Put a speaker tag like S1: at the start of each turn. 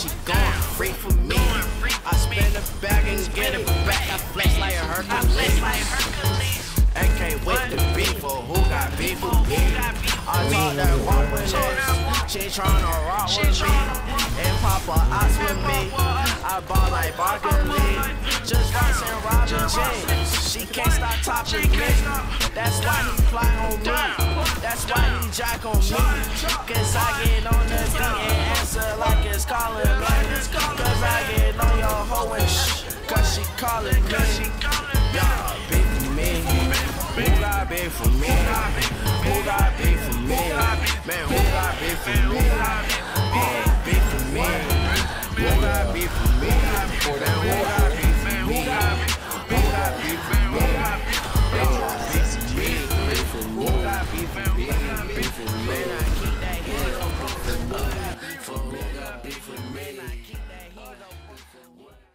S1: she going free for me. I spin a bag and get it back. I flex like a Hercules. I can't wait to beef, or who got beef with me? I talk that walk with us. She tryna rock with me. And Papa Ox with me. I ball like Barkley. Just watching Robin James. She can't stop topping me. That's why he fly on me. That's why he jack on me. Cause I get on the D calling me. Y'all beef for me. Who got beef for me? Who got beef for me? Man, who got beef for me? Yeah, beef for me. Who got beef for me? Who got beef for me? Who got beef for me? Beef for me. Who got beef for me? For me. Got up for me.